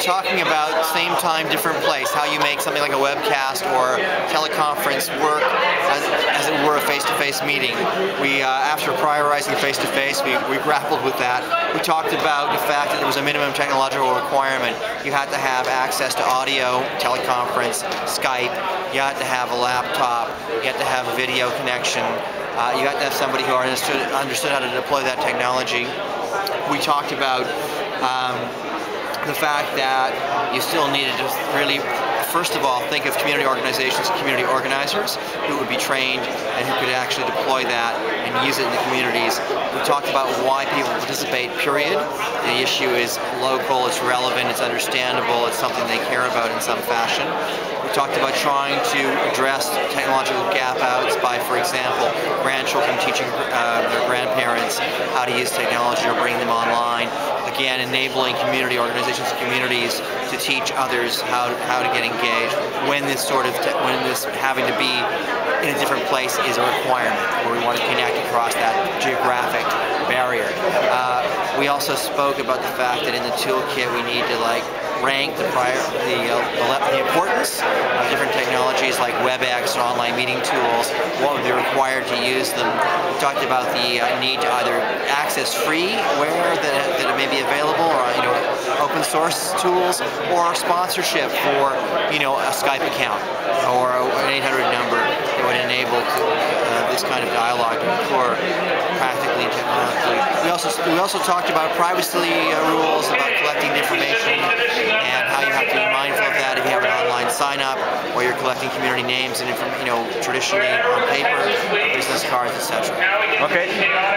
talking about same time, different place, how you make something like a webcast or teleconference work as, as it were a face-to-face -face meeting. We, uh, after prioritizing face-to-face, -face, we, we grappled with that. We talked about the fact that there was a minimum technological requirement. You had to have access to audio, teleconference, Skype, you had to have a laptop, you had to have a video connection, uh, you had to have somebody who understood, understood how to deploy that technology. We talked about um, the fact that you still needed to really, first of all, think of community organizations community organizers who would be trained and who could actually deploy that and use it in the communities. We talked about why people participate, period. The issue is local, it's relevant, it's understandable, it's something they care about in some fashion. We talked about trying to address technological gap outs by, for example, grandchildren teaching uh, their grandparents how to use technology or bring them online again, enabling community organizations, and communities to teach others how, how to get engaged when this sort of, when this having to be in a different place is a requirement, where we want to connect across that geographic we also spoke about the fact that in the toolkit we need to like rank the prior the, uh, the importance of different technologies like WebEx or online meeting tools, what would be required to use them. We talked about the uh, need to either access freeware that, that it may be available or you know open source tools or sponsorship for you know a Skype account or an 800 number that would enable to, this kind of dialogue occur practically and technologically. We also we also talked about privacy uh, rules about collecting information and how you have to be mindful of that if you have an online sign up or you're collecting community names and you know traditionally on paper, business cards, etc. Okay.